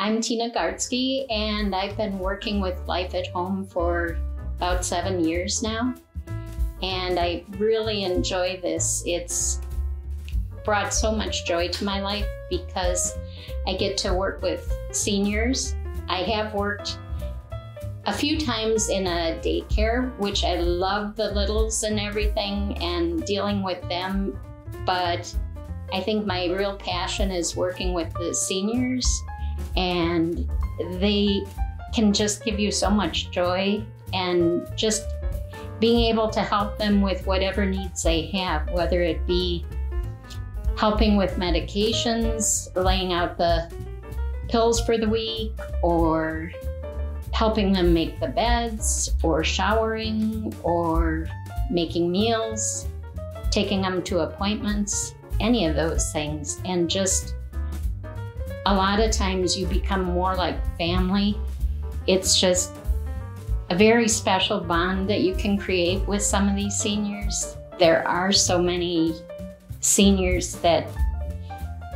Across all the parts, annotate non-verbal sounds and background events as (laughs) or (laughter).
I'm Tina Gartsky, and I've been working with Life at Home for about seven years now. And I really enjoy this. It's brought so much joy to my life because I get to work with seniors. I have worked a few times in a daycare, which I love the littles and everything and dealing with them. But I think my real passion is working with the seniors, and they can just give you so much joy and just being able to help them with whatever needs they have, whether it be helping with medications, laying out the pills for the week, or helping them make the beds, or showering, or making meals, taking them to appointments, any of those things. And just a lot of times you become more like family. It's just a very special bond that you can create with some of these seniors. There are so many seniors that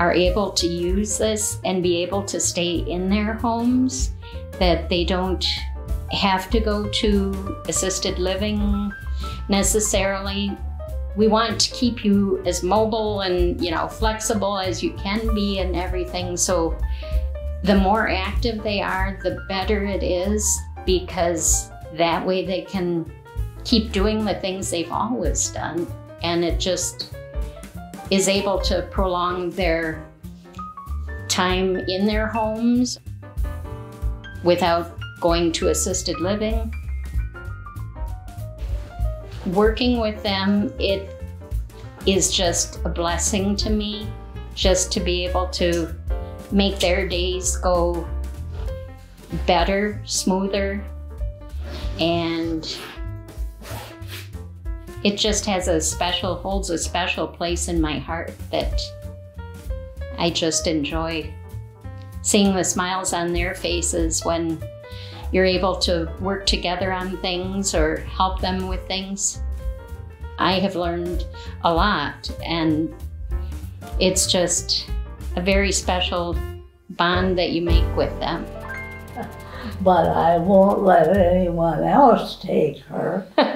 are able to use this and be able to stay in their homes, that they don't have to go to assisted living necessarily. We want to keep you as mobile and, you know, flexible as you can be and everything. So the more active they are, the better it is because that way they can keep doing the things they've always done. And it just is able to prolong their time in their homes without going to assisted living. Working with them, it is just a blessing to me just to be able to make their days go better, smoother, and it just has a special, holds a special place in my heart that I just enjoy seeing the smiles on their faces when you're able to work together on things or help them with things. I have learned a lot, and it's just a very special bond that you make with them. (laughs) But I won't let anyone else take her. (laughs)